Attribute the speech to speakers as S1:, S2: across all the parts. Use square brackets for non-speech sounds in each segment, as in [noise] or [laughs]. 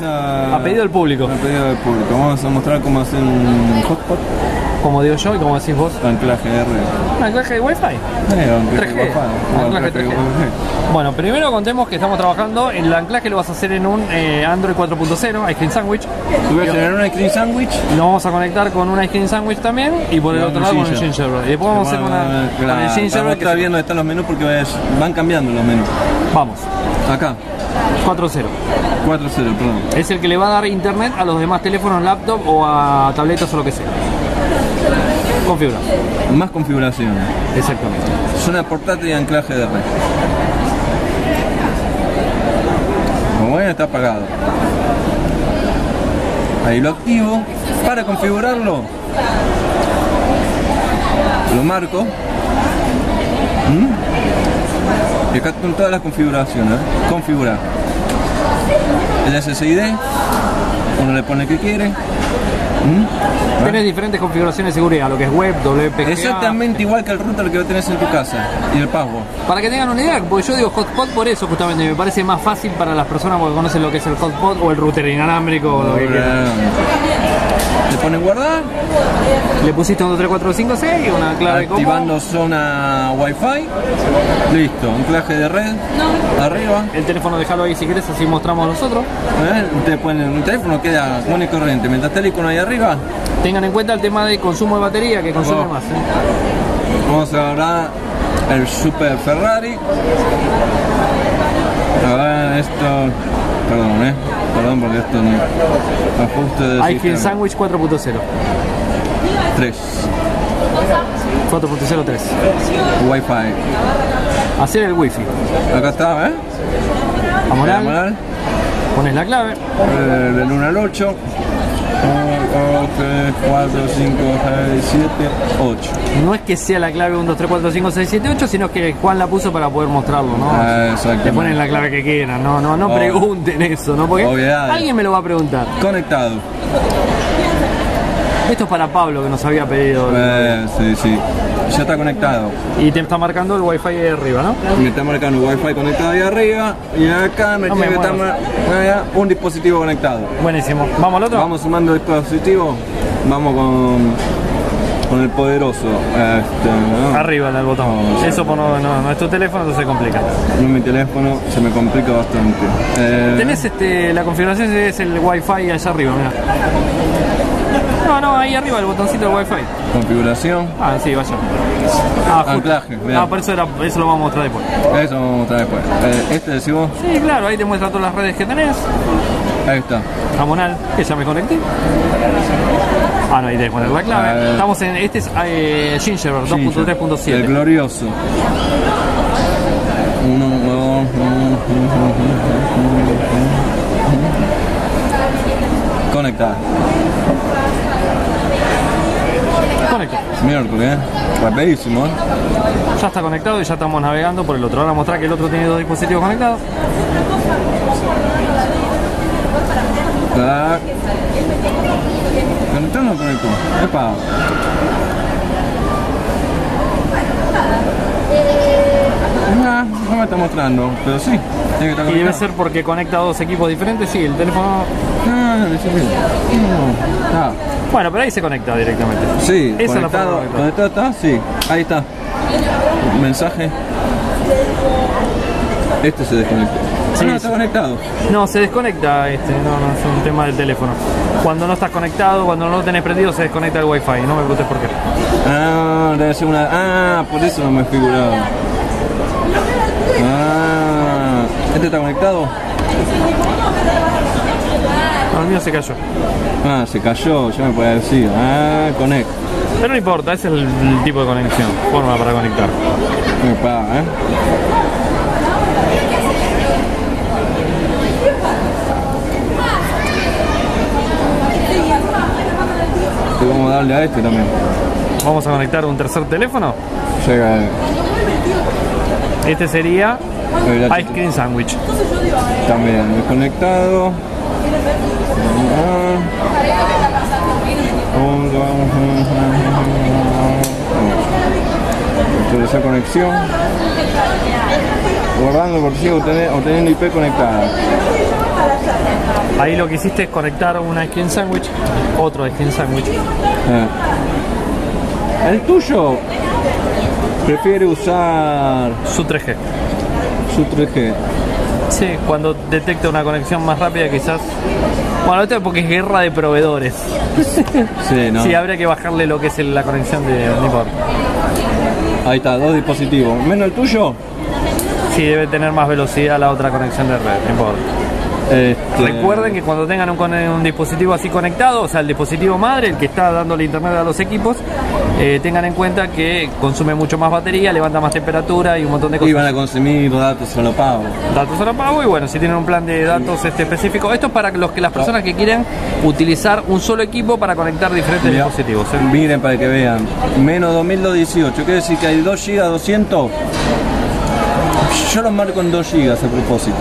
S1: Vamos a...
S2: A pedido del público.
S1: A pedido del público. Vamos a mostrar cómo hacer un hotspot
S2: Como digo yo y como decís vos.
S1: anclaje R.
S2: ¿Un anclaje de Wi-Fi?
S1: Eh, anclaje
S2: 3G.
S1: Wi-Fi, o
S2: Anclaje
S1: anclaje
S2: 3G.
S1: Wi-Fi.
S2: Bueno, primero contemos que estamos trabajando. El anclaje lo vas a hacer en un eh, Android 4.0, Ice Cream Sandwich.
S1: Tú vas a tener una cream sandwich.
S2: Lo vamos a conectar con un Ice Cream Sandwich también y por el otro
S1: un
S2: lado con el
S1: Gingerbread.
S2: Y después vamos a hacer una con el Gingerbread. Se-
S1: viendo dónde están los menús porque van cambiando los menús.
S2: Vamos,
S1: Acá,
S2: 4.0.
S1: 4.0, perdón.
S2: Es el que le va a dar internet a los demás teléfonos, laptop o a tabletas o lo que sea. Configura.
S1: Más configuración.
S2: Exactamente.
S1: Zona portátil y anclaje de red. Como ven está apagado. Ahí lo activo. Para configurarlo, lo marco. ¿Mm? Y acá están todas las configuraciones. Configurar. El SSID. Uno le pone el que quiere. ¿Mm?
S2: Tenés diferentes configuraciones de seguridad, lo que es web, WPGA.
S1: Exactamente igual que el router que tenés en tu casa y el password.
S2: Para que tengan una idea, porque yo digo hotspot por eso justamente, me parece más fácil para las personas porque conocen lo que es el hotspot o el router inalámbrico o lo que quieran.
S1: Le ponen guardar,
S2: Le pusiste un 2, 3, 4, 5, 6 y una clave combo.
S1: activando zona wifi, listo, anclaje de red, arriba,
S2: El teléfono déjalo ahí si querés, así mostramos nosotros.
S1: ¿eh? ustedes ponen un teléfono, queda común y corriente, mientras está el icono ahí arriba,
S2: Tengan en cuenta el tema de consumo de batería que consume
S1: Oh.
S2: más. ¿eh?
S1: vamos a agarrar el Super Ferrari, a ver esto, perdón, eh, perdón porque esto no, ajuste de sistema.
S2: Sandwich 4.0.
S1: 3,
S2: 4.0 3.
S1: wifi,
S2: Hacer el wifi.
S1: acá está, ¿eh?
S2: Vamos
S1: La moral.
S2: pones la clave.
S1: Eh, del 1 al 8. 1, 2, 3, 4, 5, 6, 7, 8.
S2: No es que sea la clave 1, 2, 3, 4, 5, 6, 7, 8, sino que Juan la puso para poder mostrarlo, ¿no?
S1: Ah.
S2: Le ponen la clave que quieran, no, no, no
S1: Oh.
S2: pregunten eso, ¿no? Porque
S1: Obviedades.
S2: alguien me lo va a preguntar.
S1: Conectado.
S2: Esto es para Pablo que nos había pedido.
S1: Eh, sí, sí. Ya está conectado.
S2: Y te está marcando el wifi de arriba, ¿no?
S1: Me está marcando Wi-Fi conectado ahí arriba. Y acá me
S2: No
S1: tiene
S2: me
S1: que estar allá, un dispositivo conectado.
S2: Buenísimo. ¿Vamos al otro?
S1: Vamos sumando dispositivo. Vamos con, con el poderoso. Este, ¿no?
S2: Arriba en el botón.
S1: Oh,
S2: Eso por no, no, no es tu teléfono, entonces se complica.
S1: No, mi teléfono se me complica bastante. Eh,
S2: Tenés este, la configuración es el wifi allá arriba, mira. No, no, ahí arriba el botoncito del wifi.
S1: configuración.
S2: Ah, sí, vaya. Ah, justo.
S1: Anclaje, mirá.
S2: Ah, por eso, era, eso lo vamos a mostrar después.
S1: Eso vamos a mostrar después. Eh, este decís vos.
S2: Sí, claro, ahí te muestra todas las redes que tenés.
S1: Ahí está.
S2: Jamonal, que ya me conecté. Ah, no, ahí que poner la clave. Estamos en, este es eh, Gingerbread
S1: El
S2: 2.3.7.
S1: glorioso. Uno, dos, Conectar. Miércoles, ¿eh? Rapidísimo, ¿eh?
S2: Ya está conectado y ya estamos navegando por el otro. Ahora mostrar que el otro tiene dos dispositivos conectados.
S1: Tac. ¿Conectó o no conectó? Epa. No, no me está mostrando, pero sí. Tiene que estar
S2: Y debe ser porque conecta dos equipos diferentes. Sí, el teléfono.
S1: No, no, dice bien. No. Ah,
S2: Bueno, pero ahí se conecta directamente.
S1: sí,
S2: Esa es la
S1: conectado,
S2: forma de
S1: conectado está, sí, ahí está. Mensaje. Este se desconectó.
S2: Sí,
S1: no, está conectado.
S2: No, se desconecta este, no, no, es un tema del teléfono. Cuando no estás conectado, cuando no lo tenés prendido, se desconecta el wifi, no me preguntes por qué.
S1: Ah, debe ser una. Ah, por eso no me figuraba. Ah, ¿este está conectado?
S2: Mío se cayó.
S1: Ah, se cayó, ya me puede decir. Ah, conect.
S2: Pero no importa, ese es el, el tipo de conexión, forma para conectar.
S1: ¿eh? Vamos a darle a este también.
S2: Vamos a conectar un tercer teléfono.
S1: Llega el,
S2: Este sería Ice Cream Sandwich.
S1: también desconectado. Ah. Actualizar conexión. Guardando por si obtener- obteniendo IP conectada.
S2: Ahí lo que hiciste es conectar una skin sandwich, otro skin sandwich.
S1: Ah. El tuyo prefiere usar
S2: Su 3G.
S1: su 3G.
S2: Sí, cuando detecta una conexión más rápida quizás... Bueno, esto es porque es guerra de proveedores. [laughs]
S1: Sí, ¿no?
S2: Sí, habría que bajarle lo que es la conexión de... No importa.
S1: Ahí está, dos dispositivos. Menos el tuyo.
S2: Sí, debe tener más velocidad la otra conexión de red, no importa.
S1: Este,
S2: Recuerden que cuando tengan un, dispositivo así conectado, o sea, el dispositivo madre, el que está dándole internet a los equipos, eh, tengan en cuenta que consume mucho más batería, levanta más temperatura y un montón de cosas.
S1: Iban a consumir datos solo pago.
S2: Datos a pago y bueno, si tienen un plan de datos este específico, esto es para los que las personas que quieren utilizar un solo equipo para conectar diferentes
S1: Mirá,
S2: dispositivos. ¿eh?
S1: Miren para que vean. Menos 2218. Quiere decir que hay 2 GB 200. Yo los marco en 2 GB a propósito.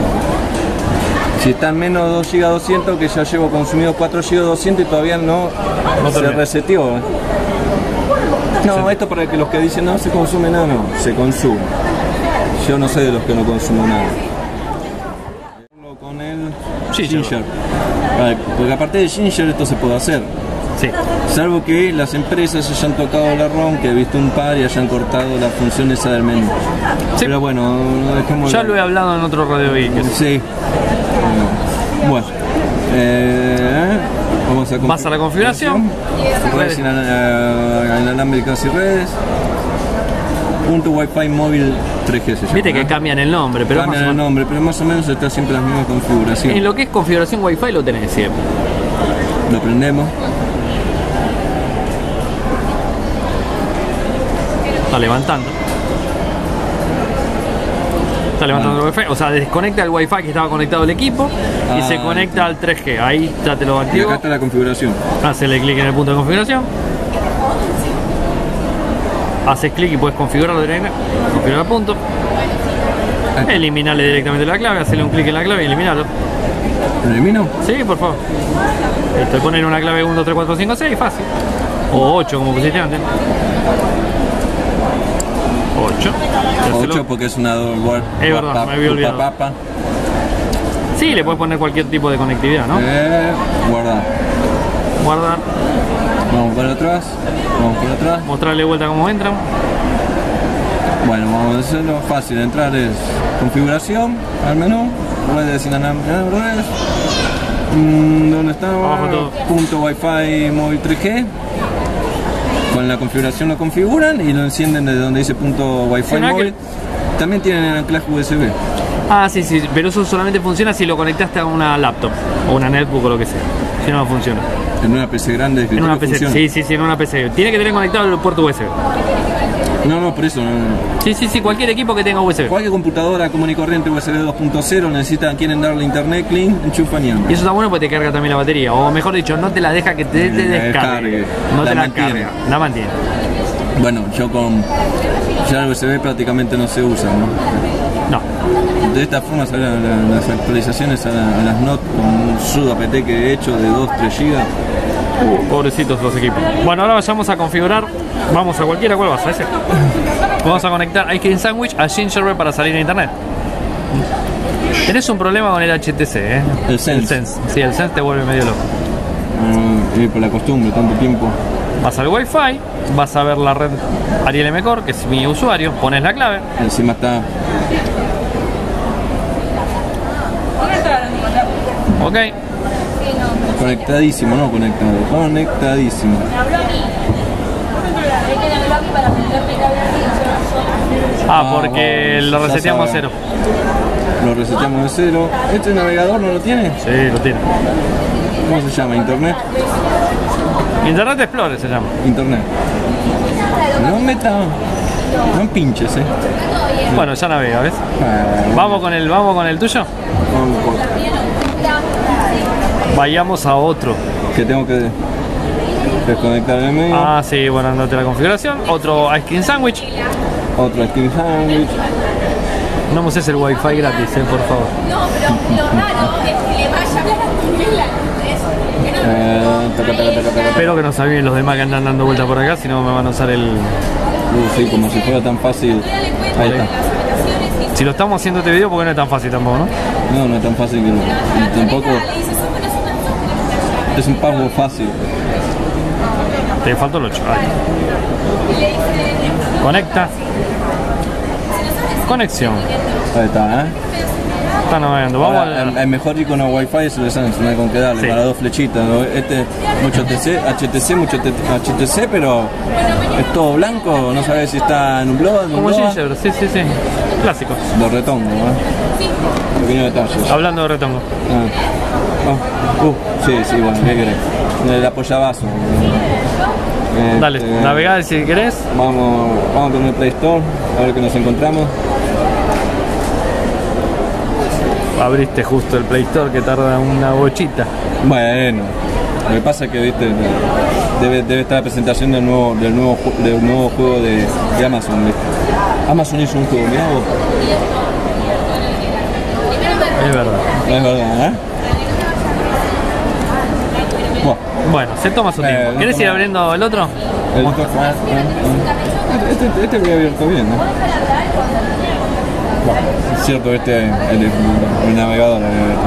S1: Si están menos 2 GB 200, que ya llevo consumido 4 GB 200 y todavía no,
S2: No
S1: se reseteó. ¿eh? No, esto para que los que dicen no se consume nada, no, se consume. Yo no soy de los que no consumo nada. Con el
S2: Ginger.
S1: Ginger. Porque aparte de Ginger esto se puede hacer.
S2: Sí.
S1: Salvo que las empresas hayan tocado la ROM, que he visto un par y hayan cortado la función esa del menú.
S2: Sí.
S1: Pero bueno, dejémoslo.
S2: Ya lo he hablado en otro Radio Geek.
S1: Sí. Bueno. Eh, vamos a
S2: Vas a la configuración.
S1: Redes inal- eh, inalámbricas y redes. Punto Wi-Fi móvil 3G se llama.
S2: Viste que
S1: ¿eh?
S2: cambian el nombre, pero
S1: Cambian el nombre, pero más o menos está siempre la misma
S2: en
S1: configuración.
S2: lo que es configuración Wi-Fi lo tenés siempre.
S1: Lo prendemos.
S2: Está levantando. Está levantando el Wi-Fi, o sea, desconecta el Wi-Fi que estaba conectado al equipo y
S1: Ah,
S2: se conecta al 3G. Ahí ya te lo
S1: Y acá
S2: activo.
S1: está la configuración.
S2: Hacele clic en el punto de configuración. Haces clic y puedes configurarlo directamente. Configurar el punto. Eliminarle directamente la clave, hacerle un clic en la clave y eliminarlo.
S1: ¿Lo elimino?
S2: Sí, por favor. Te ponen una clave 1, 2, 3, 4, 5, 6, fácil. O 8 como pusiste antes. 8.
S1: 8 porque es una word.
S2: Es verdad, me había olvidado.
S1: Papa.
S2: Sí, le puedes poner cualquier tipo de conectividad, ¿no?
S1: Eh, guardar.
S2: Guardar,
S1: Vamos para atrás. Vamos para atrás.
S2: mostrarle vuelta cómo entran.
S1: Bueno, vamos a hacerlo fácil. Entrar es configuración al menú. Redes inalámbricas. Redes. Mm, ¿Dónde está? Punto Wi-Fi móvil 3G. Con la configuración lo configuran y lo encienden desde donde dice punto Wi-Fi móvil. También tienen el anclaje USB.
S2: Ah, sí, sí, pero eso solamente funciona si lo conectaste a una laptop o una netbook o lo que sea. Si no, no funciona.
S1: En una PC grande de
S2: En una PC,
S1: funciona.
S2: sí, sí, sí, en una PC. Tiene que tener conectado el puerto USB.
S1: No, no, por eso. no, no.
S2: Sí, sí, sí, cualquier equipo que tenga USB.
S1: Cualquier computadora común y corriente USB 2.0 necesitan, quieren darle internet clean, enchufan y
S2: Y
S1: andan.
S2: eso está bueno porque te carga también la batería. O mejor dicho, no te la deja que te, te
S1: Eh,
S2: descargue. No
S1: La
S2: te la
S1: mantiene.
S2: carga. La mantiene.
S1: Bueno, yo con ya el USB prácticamente no se usa, ¿no?
S2: No.
S1: De esta forma salen la- las actualizaciones a las NOT con un sudo apt que he hecho de 2-3 GB.
S2: Pobrecitos los equipos. Bueno, ahora vayamos a configurar. Vamos a cualquiera, ¿cuál vas a ese? Vamos a conectar Ice Cream Sandwich a Gingerbread para salir a internet. Tenés un problema con el HTC, ¿eh?
S1: El Sense.
S2: El Sense. Sí, el Sense te vuelve medio loco.
S1: Mm, y por la costumbre, tanto tiempo.
S2: Vas al Wi-Fi, vas a ver la red Ariel M Core, que es mi usuario, pones la clave,
S1: Encima está
S2: ok,
S1: conectadísimo, no conectado, conectadísimo.
S2: Ah, porque
S1: vamos,
S2: lo reseteamos a cero.
S1: Lo reseteamos de cero. ¿Este navegador no lo tiene?
S2: Sí, lo tiene.
S1: ¿Cómo se llama? ¿Internet?
S2: Internet Explorer se llama.
S1: Internet. No meta. No pinches, eh.
S2: Bueno, ya navega, ¿ves?
S1: Ah,
S2: Vamos con el, vamos con el tuyo.
S1: vamos
S2: Vayamos a otro.
S1: Que tengo que desconectar el medio.
S2: Ah, sí, bueno, andate la configuración. Otro Ice Cream Sandwich.
S1: Otro Steam Sandwich.
S2: No me uses el wifi gratis, eh, por favor.
S3: No, pero lo raro es que le vaya a
S1: Eh, taca, taca.
S2: Espero que no sabían los demás que andan dando vuelta por acá, si no me van a usar el.
S1: Uh, sí, como si fuera tan fácil. Ahí está.
S2: Si lo estamos haciendo este video, porque no es tan fácil tampoco, ¿no?
S1: No, no es tan fácil que y tampoco
S3: es
S1: un pago fácil.
S2: Te faltó el 8. Conecta. Conexión.
S1: Ahí está, ¿eh?
S2: Está navegando. Vamos
S1: Ahora,
S2: al.
S1: el, el mejor icono Wi-Fi es el de Samsung, no hay con qué darle,
S2: Sí.
S1: para dos flechitas. ¿no? Este mucho TC, HTC, mucho T- HTC, pero es todo blanco, no sabes si está nublado,
S2: Como
S1: nublado.
S2: Ginger, sí, sí, sí. Clásico.
S1: De retongo, ¿eh? Pequeño detalle.
S2: Hablando de retongo.
S1: Ah. Oh, uh, sí, sí, bueno, ¿qué querés? El apoyavaso. Este,
S2: Dale, navegar si querés.
S1: Vamos, vamos con el Play Store, a ver qué nos encontramos.
S2: Abriste justo el Play Store que tarda una bochita.
S1: Bueno, lo que pasa es que viste, debe, debe estar la presentación del nuevo, del nuevo, del nuevo juego de, de Amazon. ¿viste? Amazon hizo un juego, mirá vos.
S2: Es verdad.
S1: Es verdad, ¿eh? Bueno,
S2: se toma su
S1: Eh,
S2: tiempo.
S1: no
S2: ¿Querés ir abriendo el otro?
S1: el ah, ah. Este, este había abierto bien, ¿no? Bueno, es cierto, este, el, el navegador abierto.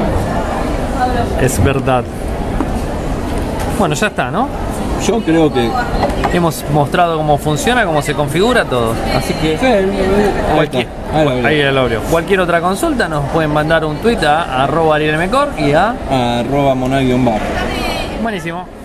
S2: Es verdad. Bueno, ya está, ¿no?
S1: Yo creo que.
S2: Hemos mostrado cómo funciona, cómo se configura todo. Así que
S1: Sí, ahí
S2: cualquier.
S1: Ahí
S2: ahí lo abrió. Cualquier otra consulta nos pueden mandar un tweet a arroba arielmecor y a...
S1: Arroba monal-bar.
S2: Buenísimo.